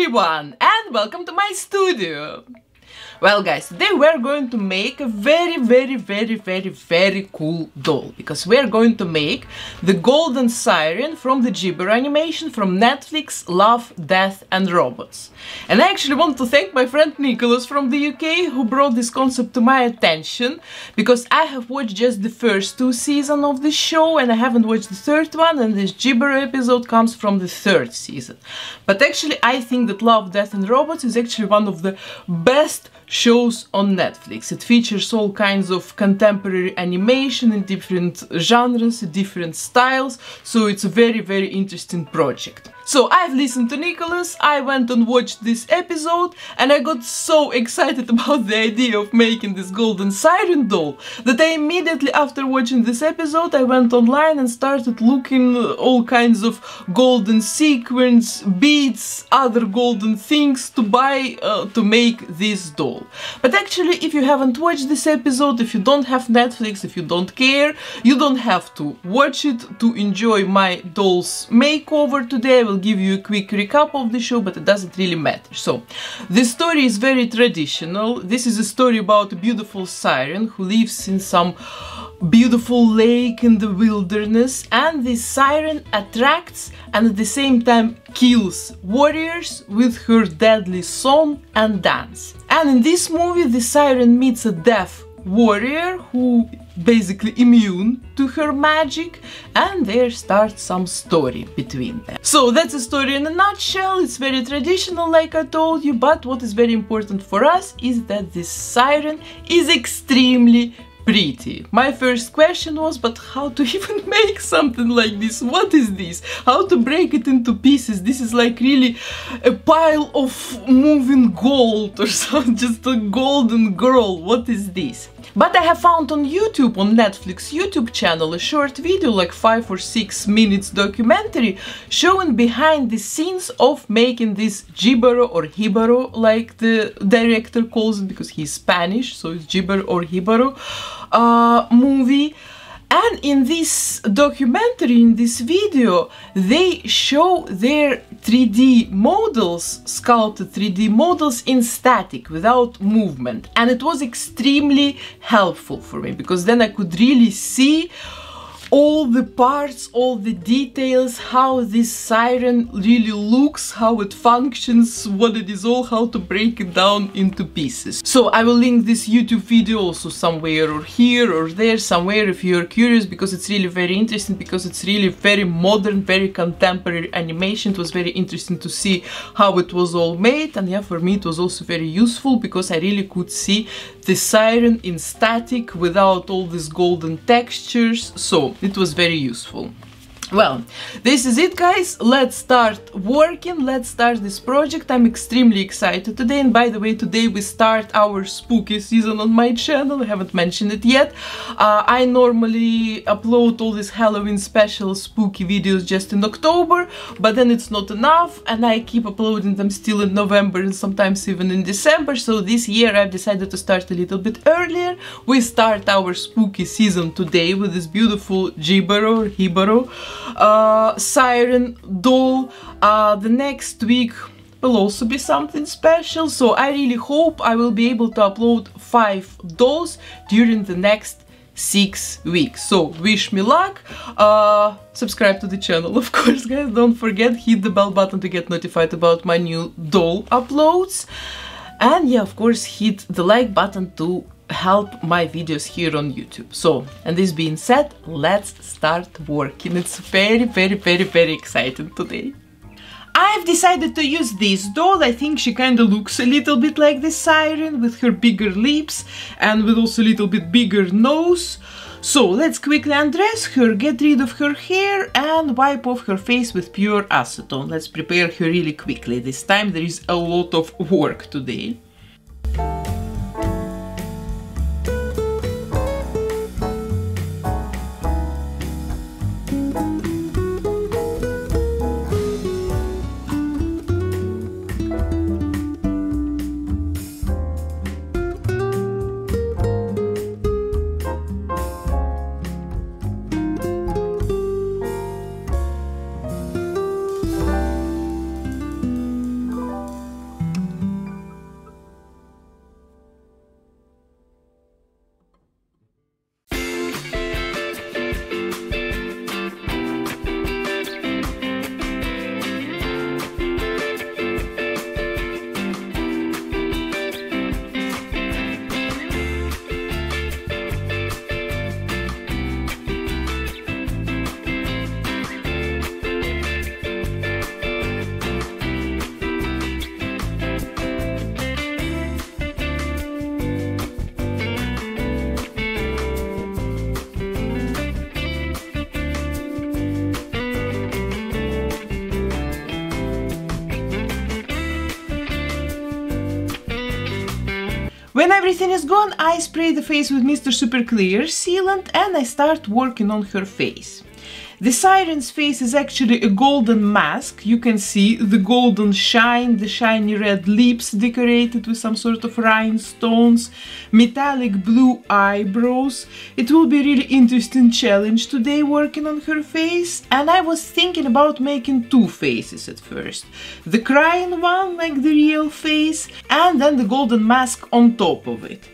everyone and welcome to my studio! Well guys, today we're going to make a very very very very very cool doll because we're going to make the golden siren from the Jibaro animation from Netflix Love, Death and Robots. And I actually want to thank my friend Nicholas from the UK who brought this concept to my attention because I have watched just the first two seasons of the show and I haven't watched the third one and this Jibaro episode comes from the third season. But actually I think that Love, Death and Robots is actually one of the best shows on Netflix. It features all kinds of contemporary animation in different genres, different styles, so it's a very very interesting project. So I've listened to Nicholas, I went and watched this episode and I got so excited about the idea of making this golden siren doll that I immediately after watching this episode I went online and started looking all kinds of golden sequins, beads, other golden things to buy uh, to make this doll. But actually if you haven't watched this episode, if you don't have Netflix, if you don't care, you don't have to watch it to enjoy my doll's makeover today. I will give you a quick recap of the show, but it doesn't really matter. So, the story is very traditional. This is a story about a beautiful siren who lives in some beautiful lake in the wilderness and this siren attracts and at the same time kills warriors with her deadly song and dance. And in this movie the siren meets a deaf warrior who basically immune to her magic and there starts some story between them. So that's a story in a nutshell, it's very traditional like I told you, but what is very important for us is that this siren is extremely pretty. My first question was, but how to even make something like this? What is this? How to break it into pieces? This is like really a pile of moving gold or something, just a golden girl. What is this? But I have found on YouTube, on Netflix YouTube channel, a short video, like 5 or 6 minutes documentary, showing behind the scenes of making this Jibaro or Hibaro, like the director calls it, because he's Spanish, so it's Jibaro or Hibaro uh, movie. And in this documentary, in this video, they show their 3D models, sculpted 3D models in static, without movement. And it was extremely helpful for me, because then I could really see all the parts, all the details, how this siren really looks, how it functions, what it is all, how to break it down into pieces. So I will link this YouTube video also somewhere or here or there, somewhere if you're curious, because it's really very interesting, because it's really very modern, very contemporary animation. It was very interesting to see how it was all made, and yeah, for me it was also very useful, because I really could see the siren in static without all these golden textures. So it was very useful. Well, this is it guys, let's start working, let's start this project, I'm extremely excited today. And by the way today we start our spooky season on my channel, I haven't mentioned it yet. Uh, I normally upload all these Halloween special spooky videos just in October, but then it's not enough and I keep uploading them still in November and sometimes even in December, so this year I've decided to start a little bit earlier. We start our spooky season today with this beautiful Jibaro, Hibaro, uh, Siren Doll. Uh, the next week will also be something special, so I really hope I will be able to upload 5 dolls during the next 6 weeks. So wish me luck, uh, subscribe to the channel of course guys, don't forget, hit the bell button to get notified about my new doll uploads. And yeah, of course, hit the like button to help my videos here on YouTube. So, and this being said, let's start working. It's very, very, very, very exciting today. I've decided to use this doll, I think she kinda looks a little bit like the siren with her bigger lips and with also a little bit bigger nose. So let's quickly undress her, get rid of her hair and wipe off her face with pure acetone. Let's prepare her really quickly. This time there is a lot of work today. When everything is gone, I spray the face with Mr. Super Clear sealant and I start working on her face. The siren's face is actually a golden mask. You can see the golden shine, the shiny red lips decorated with some sort of rhinestones, metallic blue eyebrows. It will be really interesting challenge today working on her face. And I was thinking about making two faces at first. The crying one, like the real face, and then the golden mask on top of it.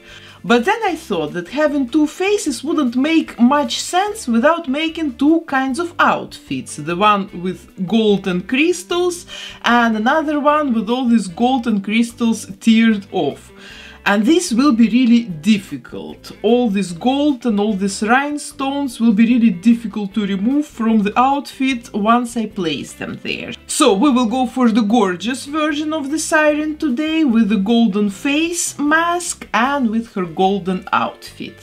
But then I thought that having two faces wouldn't make much sense without making two kinds of outfits. The one with gold and crystals and another one with all these gold and crystals teared off. And this will be really difficult. All this gold and all these rhinestones will be really difficult to remove from the outfit once I place them there. So we will go for the gorgeous version of the siren today with the golden face mask and with her golden outfit.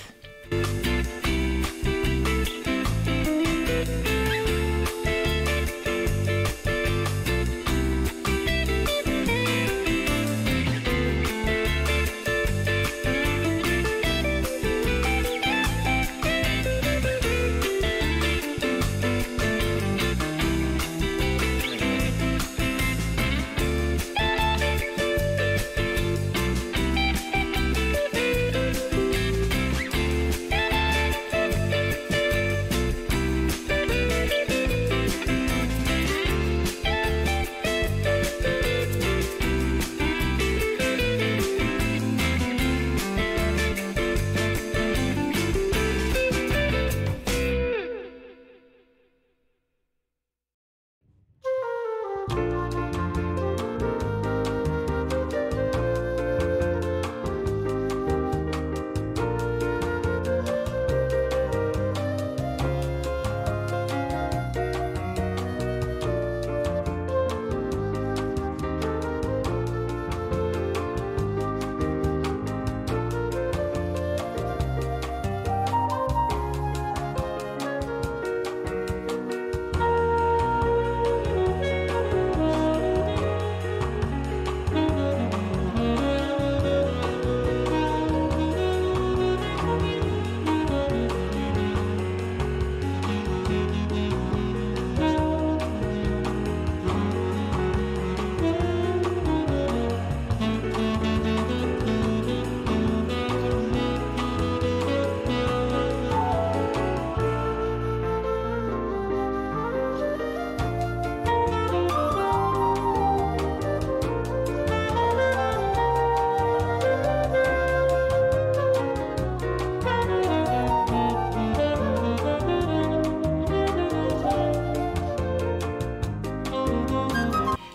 Bye.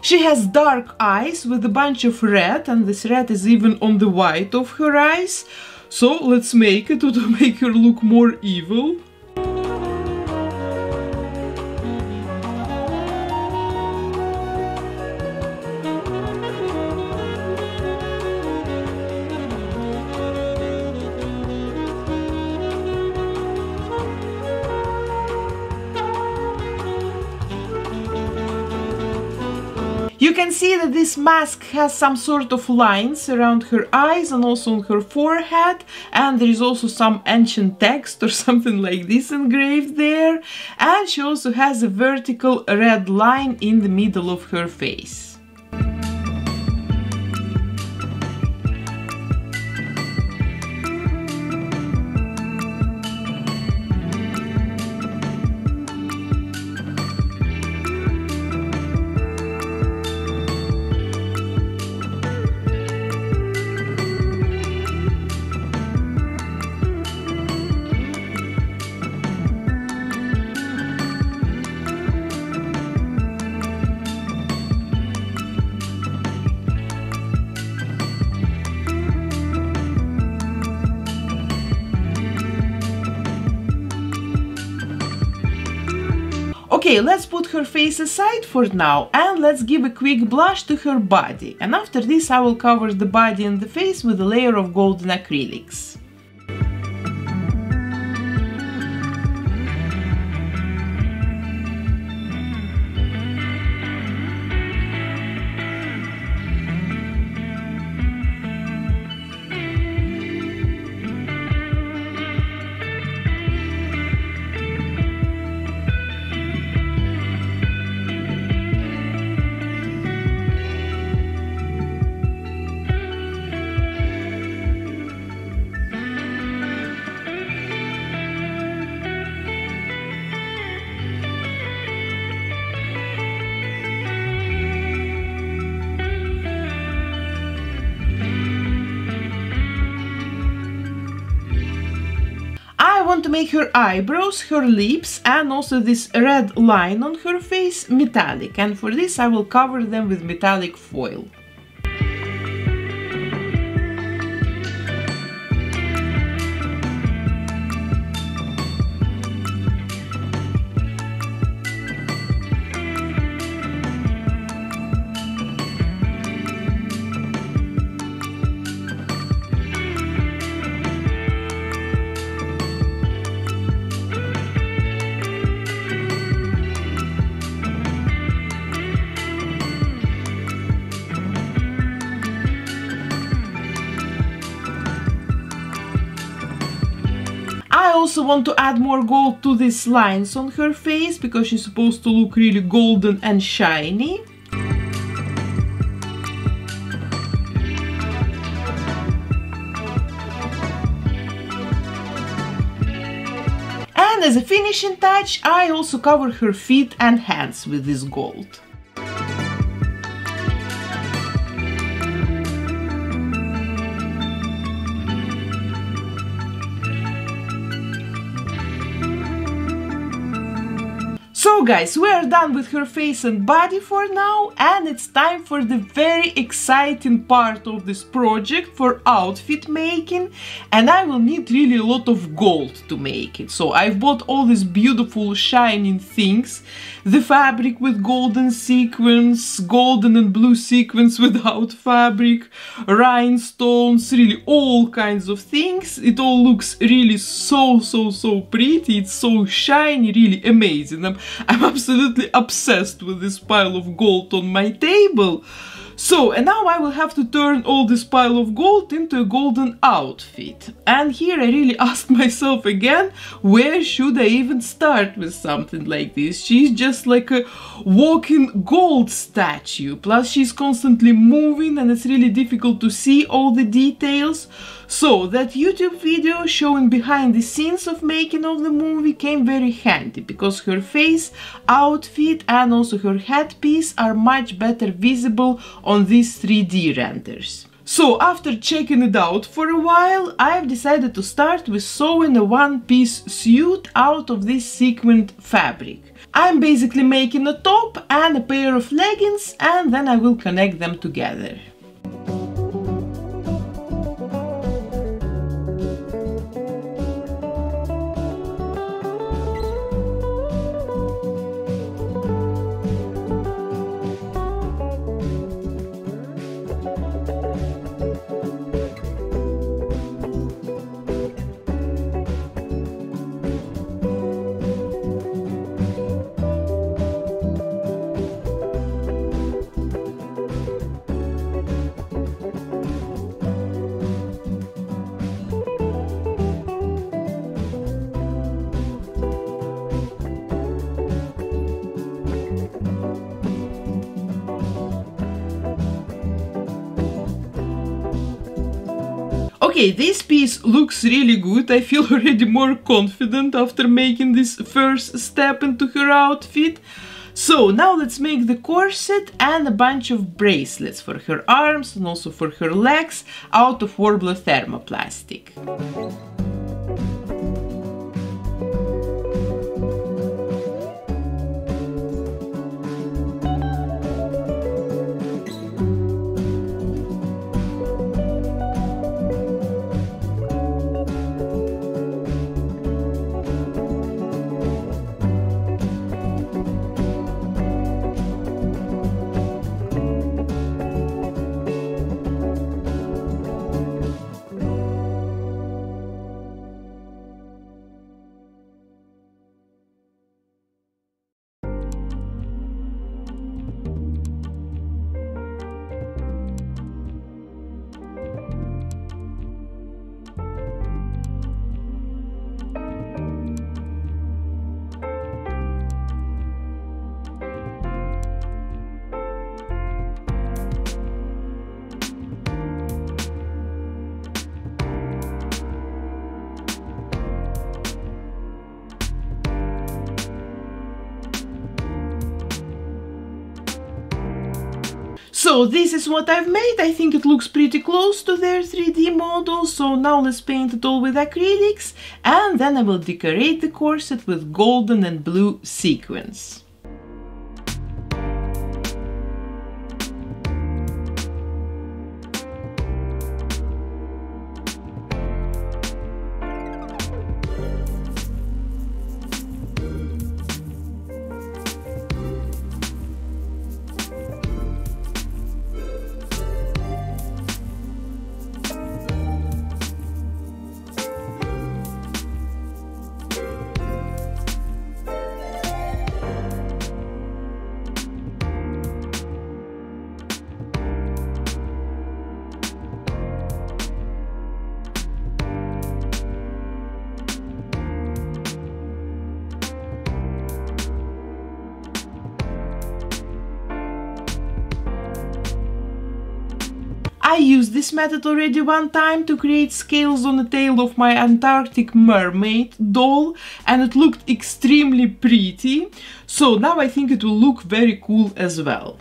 She has dark eyes with a bunch of red and this red is even on the white of her eyes. So let's make it to make her look more evil. You can see that this mask has some sort of lines around her eyes and also on her forehead and there is also some ancient text or something like this engraved there and she also has a vertical red line in the middle of her face. Okay, let's put her face aside for now and let's give a quick blush to her body. And after this I will cover the body and the face with a layer of golden acrylics. To make her eyebrows, her lips and also this red line on her face metallic and for this I will cover them with metallic foil. Want to add more gold to these lines on her face because she's supposed to look really golden and shiny. And as a finishing touch, I also cover her feet and hands with this gold. So guys, we are done with her face and body for now and it's time for the very exciting part of this project for outfit making and I will need really a lot of gold to make it. So I've bought all these beautiful shining things, the fabric with golden sequins, golden and blue sequins without fabric, rhinestones, really all kinds of things. It all looks really so so so pretty, it's so shiny, really amazing. I'm I'm absolutely obsessed with this pile of gold on my table. So, and now I will have to turn all this pile of gold into a golden outfit. And here I really asked myself again, where should I even start with something like this? She's just like a walking gold statue. Plus she's constantly moving and it's really difficult to see all the details. So that YouTube video showing behind the scenes of making of the movie came very handy because her face, outfit and also her headpiece are much better visible on these 3D renders. So after checking it out for a while, I've decided to start with sewing a one-piece suit out of this sequined fabric. I'm basically making a top and a pair of leggings and then I will connect them together. Okay, this piece looks really good. I feel already more confident after making this first step into her outfit. So now let's make the corset and a bunch of bracelets for her arms and also for her legs out of Worbla thermoplastic. So this is what I've made. I think it looks pretty close to their 3D model. So now let's paint it all with acrylics and then I will decorate the corset with golden and blue sequins. Used this method already one time to create scales on the tail of my Antarctic mermaid doll and it looked extremely pretty. So now I think it will look very cool as well.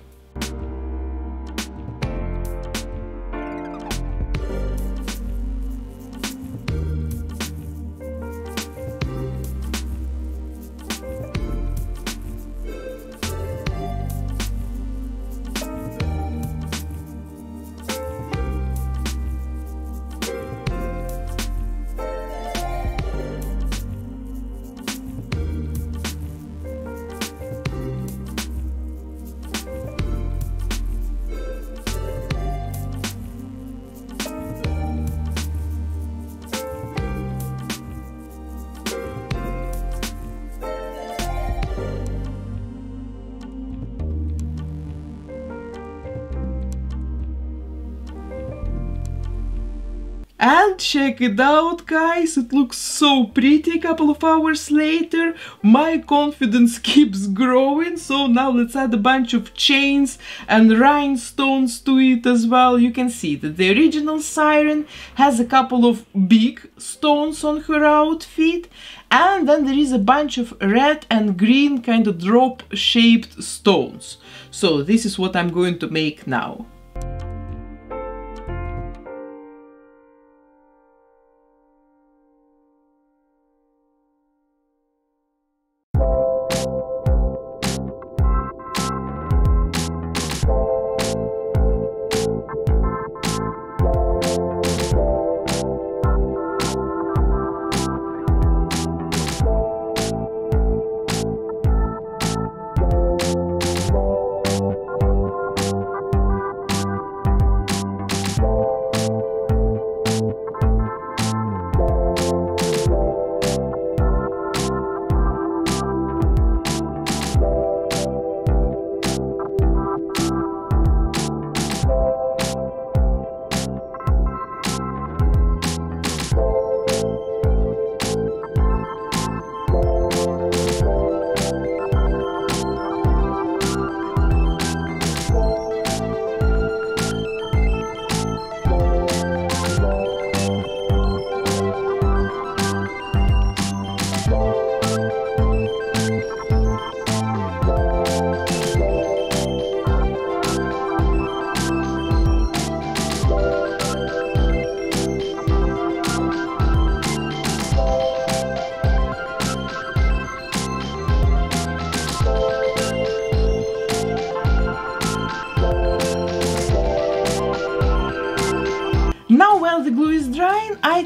Check it out guys, it looks so pretty a couple of hours later. My confidence keeps growing, so now let's add a bunch of chains and rhinestones to it as well. You can see that the original siren has a couple of big stones on her outfit and then there is a bunch of red and green kind of drop shaped stones. So this is what I'm going to make. Now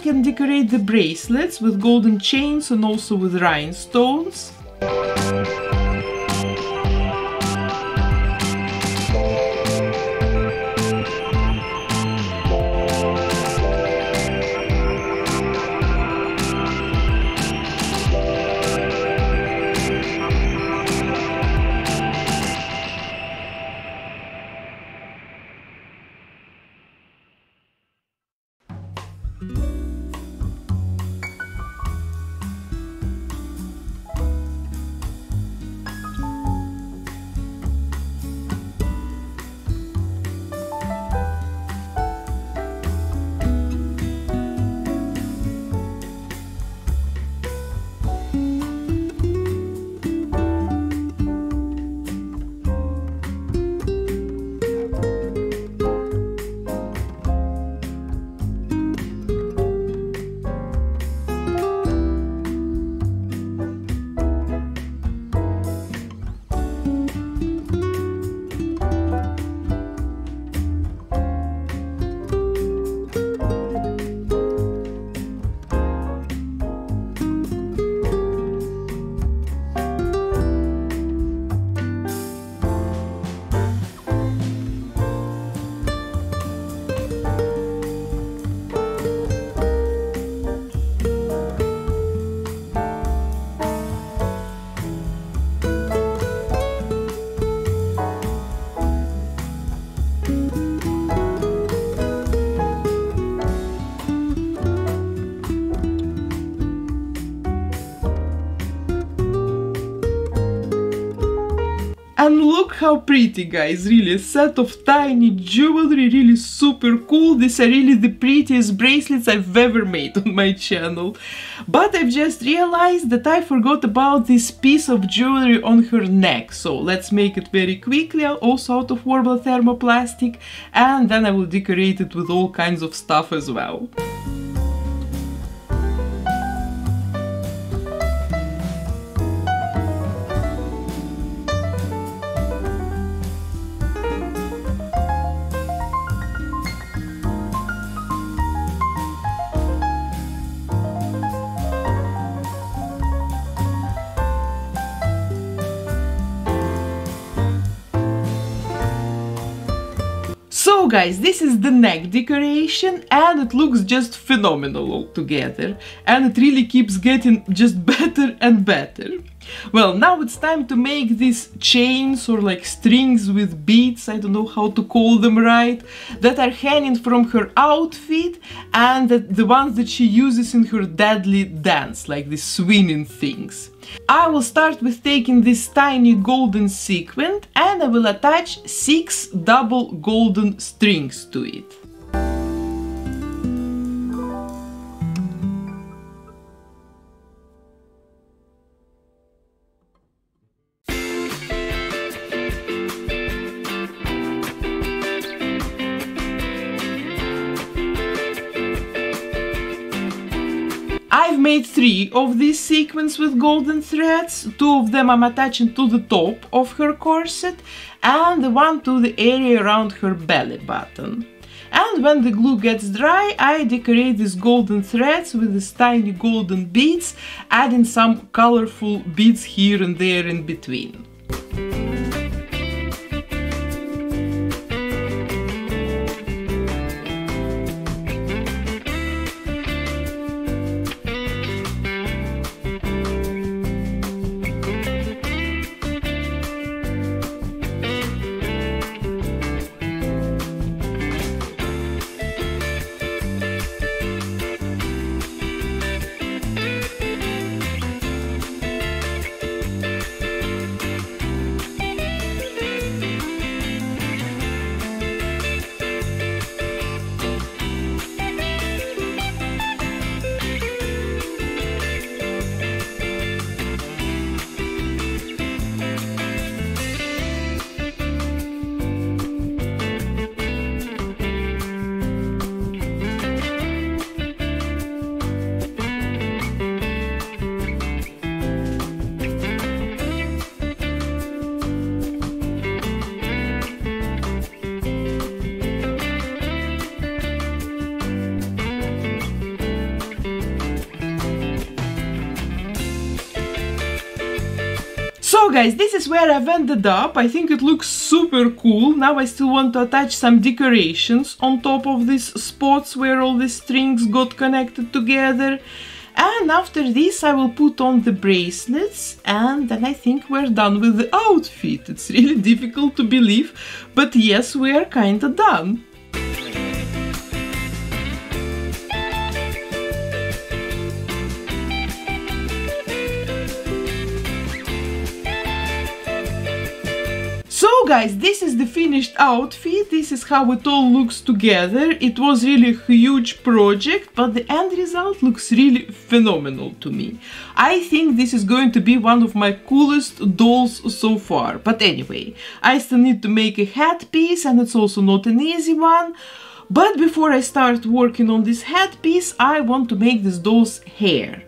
can decorate the bracelets with golden chains and also with rhinestones. How pretty guys, really a set of tiny jewelry, really super cool. These are really the prettiest bracelets I've ever made on my channel. But I've just realized that I forgot about this piece of jewelry on her neck. So let's make it very quickly, also out of Worbla thermoplastic. And then I will decorate it with all kinds of stuff as well. Guys, this is the neck decoration and it looks just phenomenal altogether and it really keeps getting just better and better. Well, now it's time to make these chains or like strings with beads, I don't know how to call them right, that are hanging from her outfit and the ones that she uses in her deadly dance, like these swinging things. I will start with taking this tiny golden sequin and I will attach 6 double golden strings to it. Of these sequins with golden threads. Two of them I'm attaching to the top of her corset and one to the area around her belly button. And when the glue gets dry, I decorate these golden threads with these tiny golden beads, adding some colorful beads here and there in between. Guys, this is where I've ended up. I think it looks super cool. Now I still want to attach some decorations on top of these spots where all the strings got connected together. And after this I will put on the bracelets and then I think we're done with the outfit. It's really difficult to believe, but yes, we are kinda done. Guys, this is the finished outfit, this is how it all looks together. It was really a huge project, but the end result looks really phenomenal to me. I think this is going to be one of my coolest dolls so far. But anyway, I still need to make a headpiece and it's also not an easy one. But before I start working on this headpiece, I want to make this doll's hair.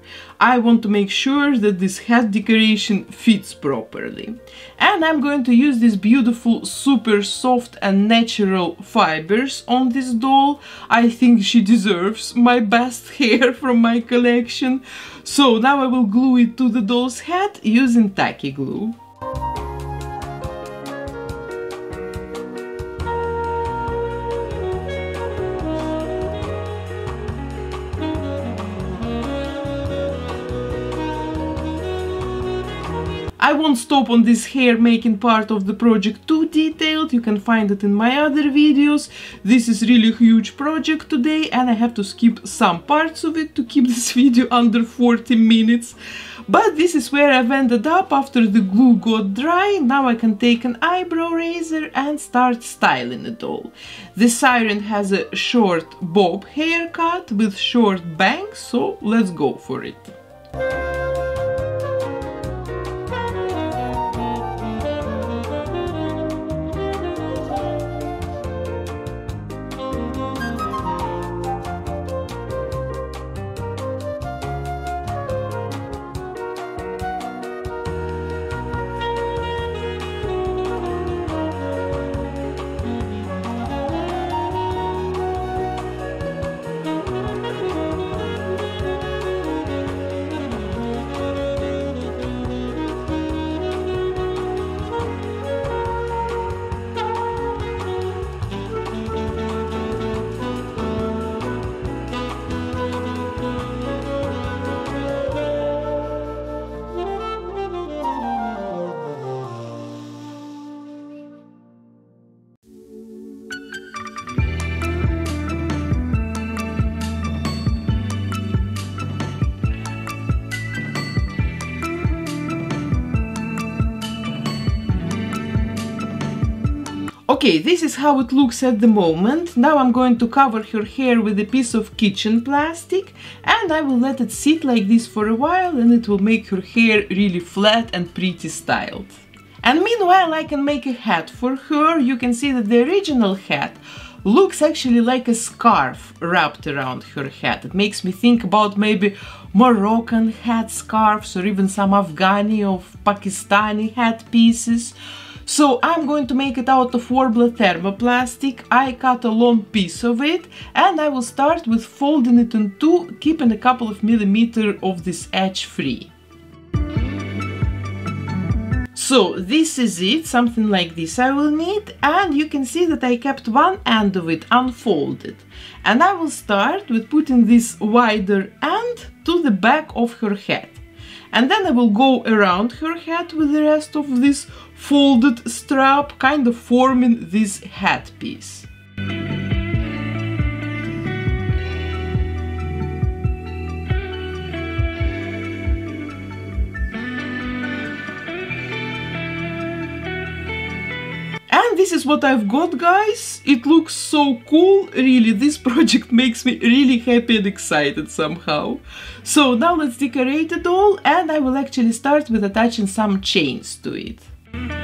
I want to make sure that this head decoration fits properly. And I'm going to use these beautiful, super soft and natural fibers on this doll. I think she deserves my best hair from my collection. So now I will glue it to the doll's head using tacky glue. I won't stop on this hair making part of the project too detailed, you can find it in my other videos. This is really a huge project today and I have to skip some parts of it to keep this video under 40 minutes. But this is where I've ended up after the glue got dry. Now I can take an eyebrow razor and start styling the doll. The siren has a short bob haircut with short bangs, so let's go for it. Okay, this is how it looks at the moment. Now I'm going to cover her hair with a piece of kitchen plastic and I will let it sit like this for a while and it will make her hair really flat and pretty styled. And meanwhile I can make a hat for her. You can see that the original hat looks actually like a scarf wrapped around her head. It makes me think about maybe Moroccan hat scarves or even some Afghani or Pakistani hat pieces. So I'm going to make it out of Worbla thermoplastic. I cut a long piece of it and I will start with folding it in two, keeping a couple of millimeter of this edge free. So this is it, something like this I will need and you can see that I kept one end of it unfolded. And I will start with putting this wider end to the back of her head. And then I will go around her head with the rest of this folded strap, kind of forming this headpiece. Is what I've got guys. It looks so cool. Really, this project makes me really happy and excited somehow. So now let's decorate it all and I will actually start with attaching some chains to it.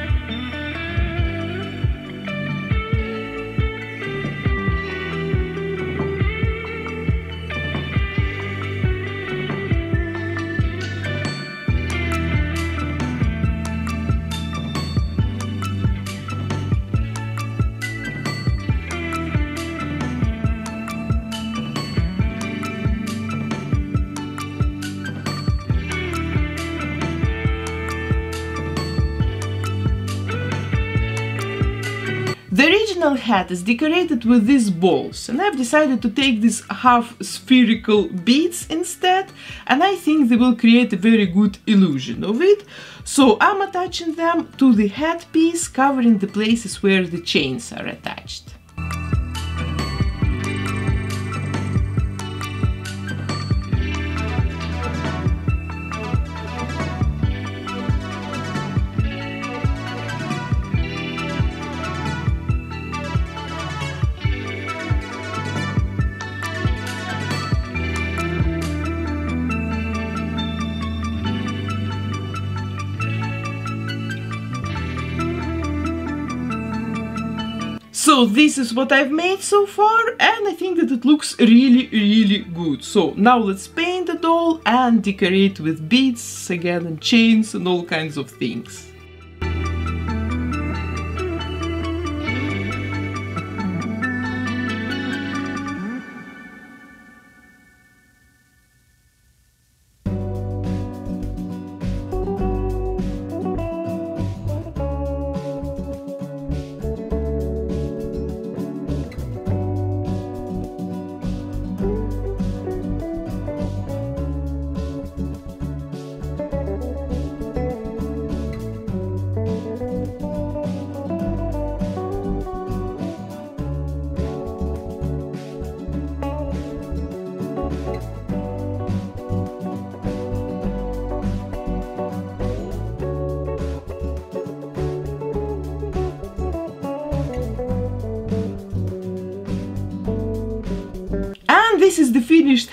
Hat is decorated with these balls and I've decided to take these half spherical beads instead and I think they will create a very good illusion of it. So I'm attaching them to the headpiece covering the places where the chains are attached. So this is what I've made so far and I think that it looks really really good. So now let's paint the doll and decorate with beads again and chains and all kinds of things.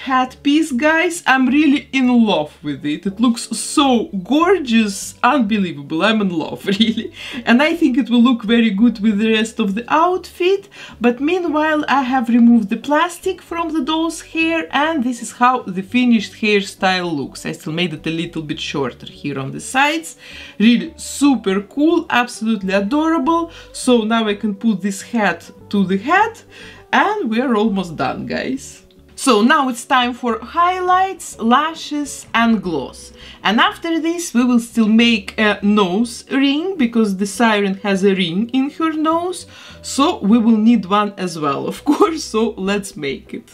Hat piece, guys. I'm really in love with it. It looks so gorgeous, unbelievable. I'm in love, really. And I think it will look very good with the rest of the outfit. But meanwhile, I have removed the plastic from the doll's hair and this is how the finished hairstyle looks. I still made it a little bit shorter here on the sides. Really super cool, absolutely adorable. So now I can put this hat to the hat and we're almost done guys. So now it's time for highlights, lashes and gloss. And after this we will still make a nose ring because the siren has a ring in her nose. So we will need one as well of course, so let's make it.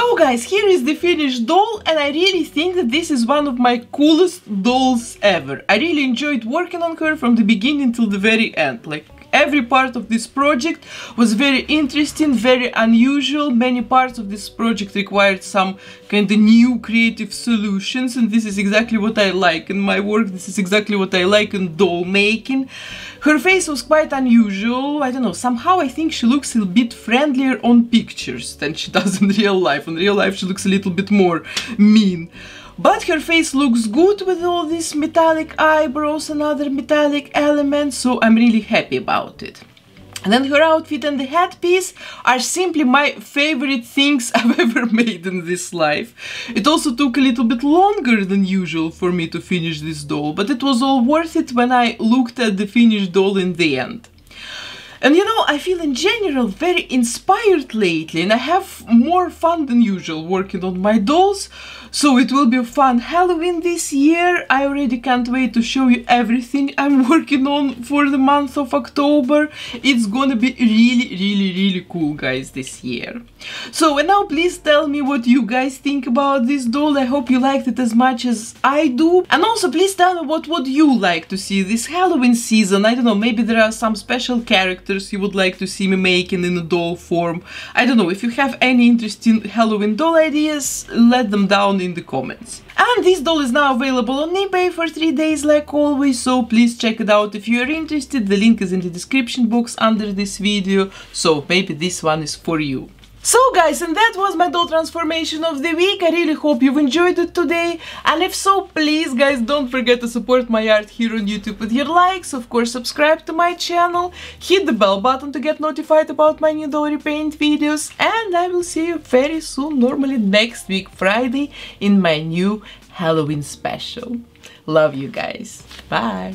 So guys, here is the finished doll and I really think that this is one of my coolest dolls ever. I really enjoyed working on her from the beginning till the very end. Like every part of this project was very interesting, very unusual. Many parts of this project required some kind of new creative solutions and this is exactly what I like in my work. This is exactly what I like in doll making. Her face was quite unusual. I don't know, somehow I think she looks a bit friendlier on pictures than she does in real life. In real life she looks a little bit more mean. But her face looks good with all these metallic eyebrows and other metallic elements, so I'm really happy about it. And then her outfit and the headpiece are simply my favorite things I've ever made in this life. It also took a little bit longer than usual for me to finish this doll, but it was all worth it when I looked at the finished doll in the end. And you know, I feel in general very inspired lately and I have more fun than usual working on my dolls. So it will be a fun Halloween this year. I already can't wait to show you everything I'm working on for the month of October. It's gonna be really, really, really cool, guys, this year. So and now please tell me what you guys think about this doll. I hope you liked it as much as I do. And also please tell me what would you like to see this Halloween season. I don't know, maybe there are some special characters you would like to see me making in a doll form. I don't know, if you have any interesting Halloween doll ideas, let them down in the comments. And this doll is now available on eBay for 3 days like always, so please check it out if you are interested. The link is in the description box under this video, so maybe this one is for you. So guys, and that was my doll transformation of the week. I really hope you've enjoyed it today. And if so, please guys, don't forget to support my art here on YouTube with your likes. Of course, subscribe to my channel. Hit the bell button to get notified about my new doll repaint videos. And I will see you very soon, normally next week, Friday, in my new Halloween special. Love you guys. Bye.